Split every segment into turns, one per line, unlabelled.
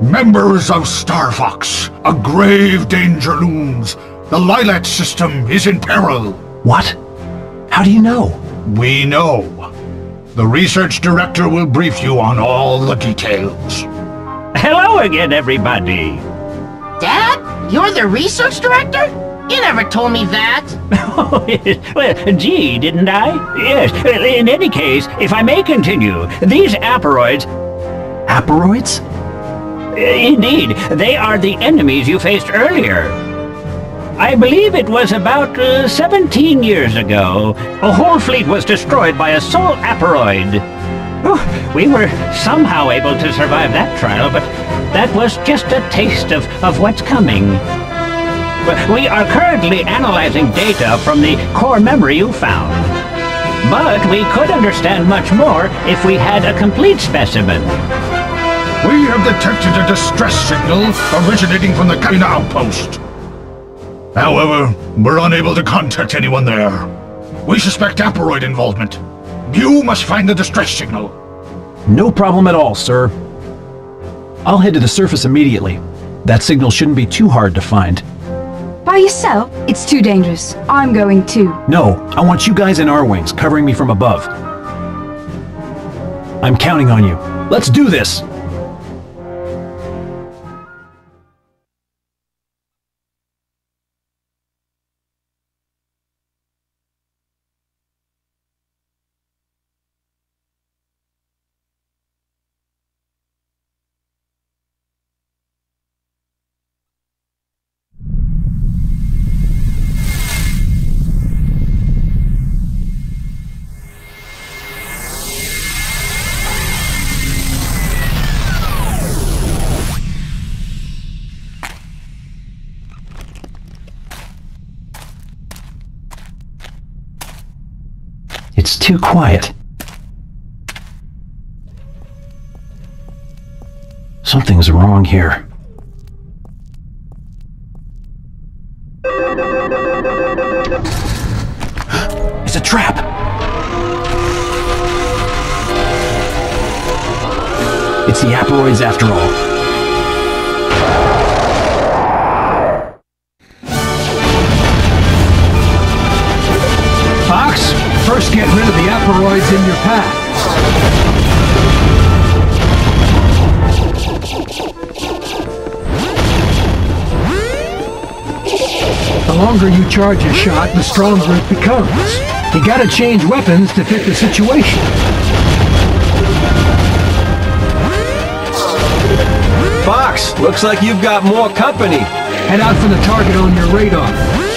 Members of Star Fox, a grave danger looms. The Lylat system is in peril.
What? How do you know?
We know. The research director will brief you on all the details.
Hello again, everybody.
Dad, you're the research director? You never told me that.
Oh, well, gee, didn't I? Yes. In any case, if I may continue, these aparoids...
Aparoids?
Indeed, they are the enemies you faced earlier. I believe it was about uh, 17 years ago. A whole fleet was destroyed by a sole Aparoid. Oh, we were somehow able to survive that trial, but that was just a taste of, of what's coming. We are currently analyzing data from the core memory you found. But we could understand much more if we had a complete specimen.
We have detected a distress signal originating from the Katina outpost. However, we're unable to contact anyone there. We suspect Aparoid involvement. You must find the distress signal.
No problem at all, sir. I'll head to the surface immediately. That signal shouldn't be too hard to find.
By yourself? It's too dangerous. I'm going too.
No, I want you guys in our wings, covering me from above. I'm counting on you. Let's do this! It's too quiet. Something's wrong here. It's a trap! It's the Aparoids after all.
Charge a shot, the stronger it becomes. You gotta change weapons to fit the situation.
Fox, looks like you've got more company.
Head out for the target on your radar.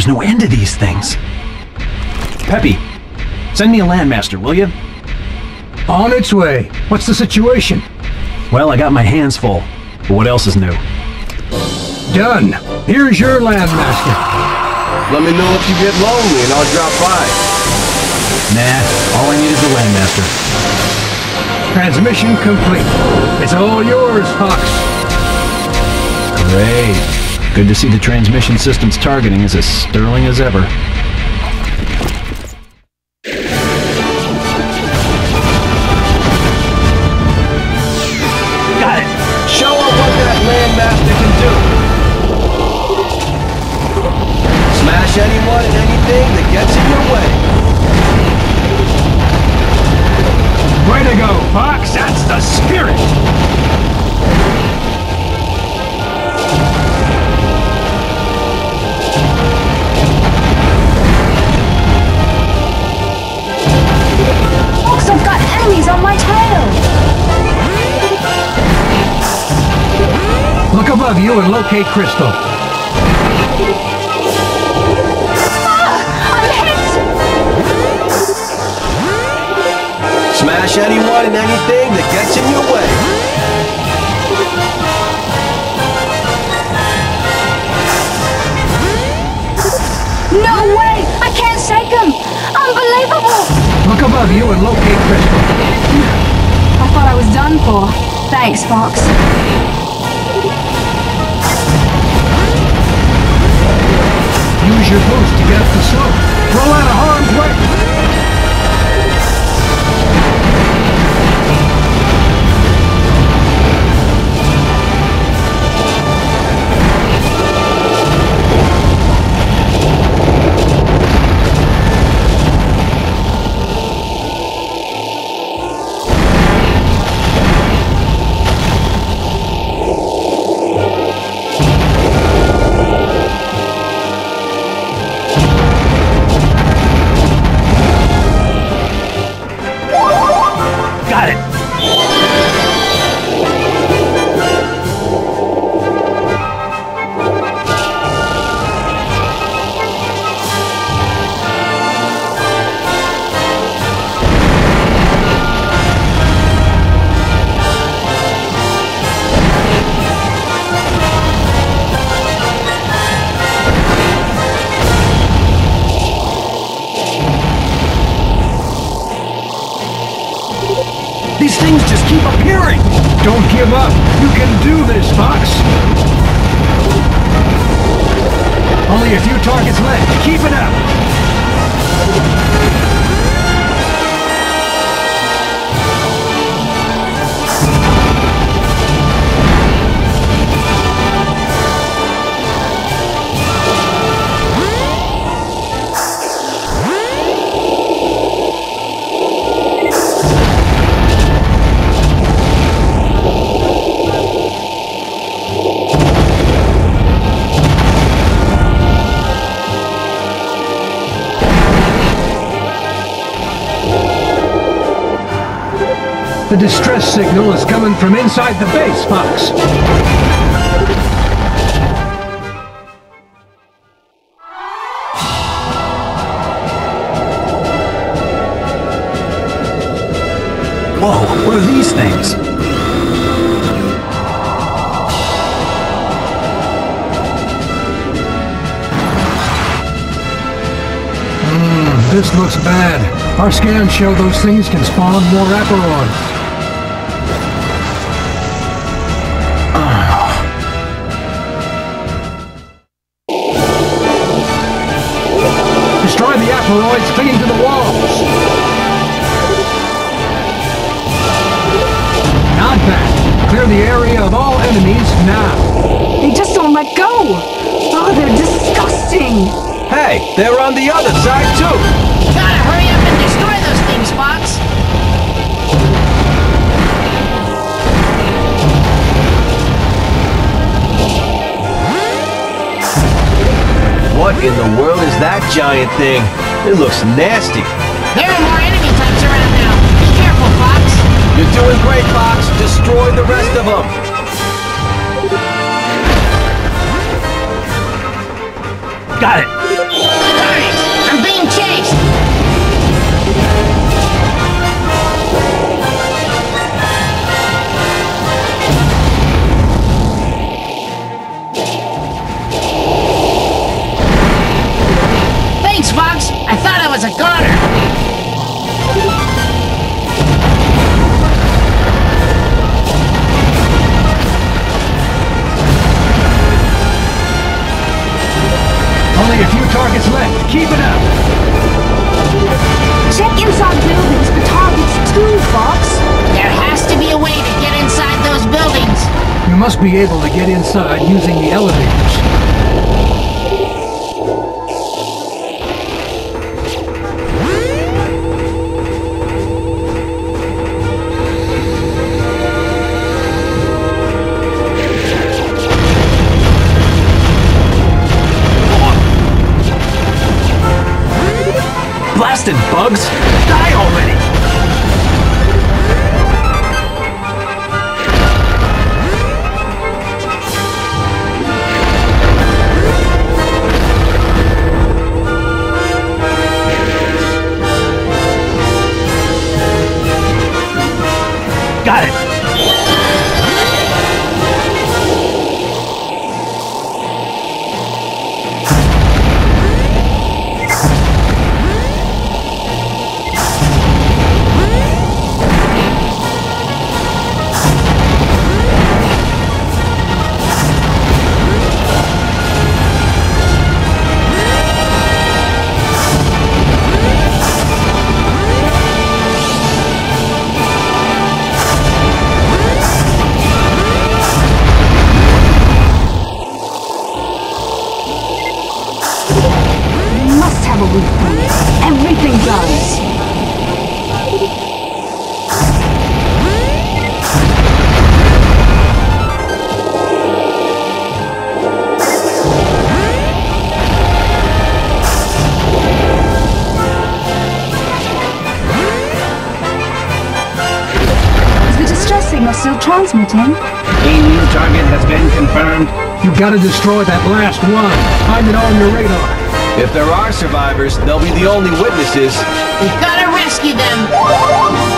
There's no end to these things. Peppy, send me a landmaster, will you?
On its way. What's the situation?
Well, I got my hands full, but what else is new?
Done. Here's your landmaster.
Let me know if you get lonely and I'll drop by.
Nah, all I need is a landmaster.
Transmission complete. It's all yours, Fox.
Great. Good to see the transmission system's targeting is as sterling as ever.
Above you and locate Krystal.
I'm hit!
Smash anyone and anything that gets in your way.
No way! I can't shake him! Unbelievable!
Look above you and locate Krystal.
I thought I was done for. Thanks, Fox.
Use your boost to get up the slope. Roll out of harm's way.
Keep appearing!
Don't give up. You can do this, Fox. Only a few targets left. Keep it up. Signal coming from inside the base, Fox.
Whoa, what are these things?
Hmm, this looks bad. Our scans show those things can spawn more Aparoids. Destroy the Aparoids clinging to the walls. Not bad. Clear the area of all enemies now.
They just don't let go! Oh, they're disgusting!
Hey, they're on the other side too.
Gotta hurry up and destroy those things, Fox!
What in the world is that giant thing? It looks nasty.
There are more enemy types around now. Be careful, Fox!
You're doing great, Fox. Destroy the rest of them.
Got it!
I thought I was a goner!
Only a few targets left. Keep it up.
Check inside buildings for targets too, Fox!
There has to be a way to get inside those buildings!
You must be able to get inside using the elevators.
Bugs!
Captain.
A new target has been confirmed.
You've got to destroy that last one. Find it on your radar.
If there are survivors, they'll be the only witnesses.
We gotta rescue them.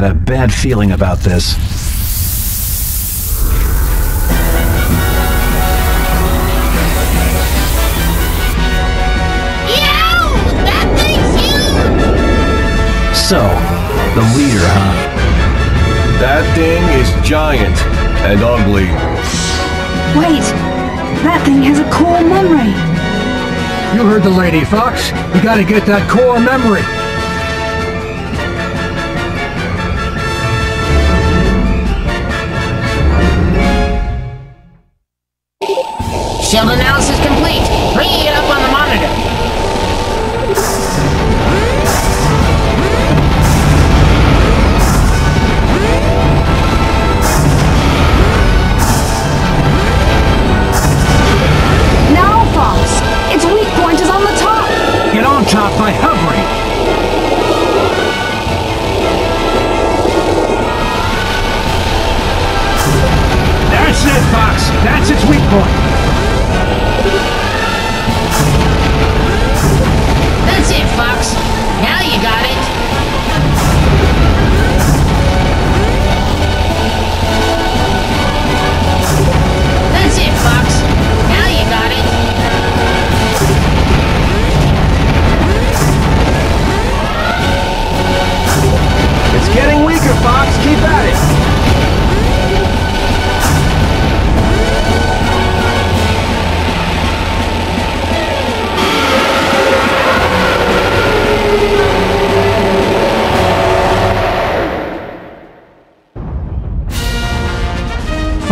Got
a bad feeling about this.
Yow! That thing's huge!
So, the leader, huh?
That thing is giant and ugly.
Wait, that thing has a core memory.
You heard the lady, Fox. You got to get that core memory.
Shield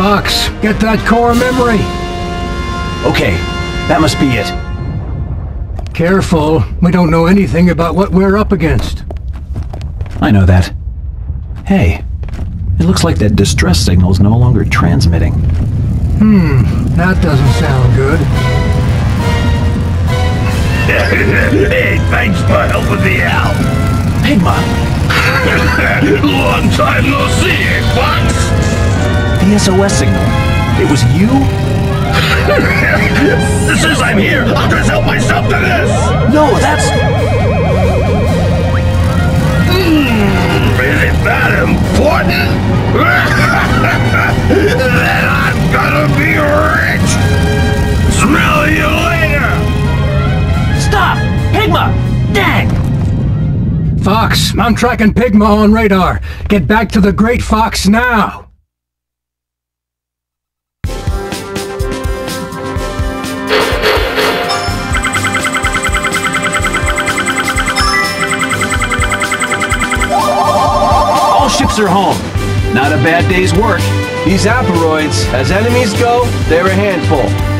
Fox,
get that core memory.
Okay, that must be it.
Careful. We don't know anything about what we're up against.
I know that. Hey, it looks like that distress signal is no longer transmitting.
Hmm, that doesn't sound good.
hey, thanks for helping me out.
Pigma!
Long time no see, eh, Fox?
The SOS signal. It was you?
Since I'm here, I'll just help myself to this.
No, that's.
Hmm, is it that important? then I'm gonna be rich. Smell you later.
Stop! Pigma! Dang!
Fox, I'm tracking Pigma on radar. Get back to the Great Fox now.
Ships are home. Not a bad day's work.
These aparoids, as enemies go, they're a handful.